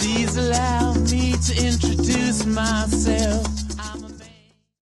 Please allow me to introduce myself.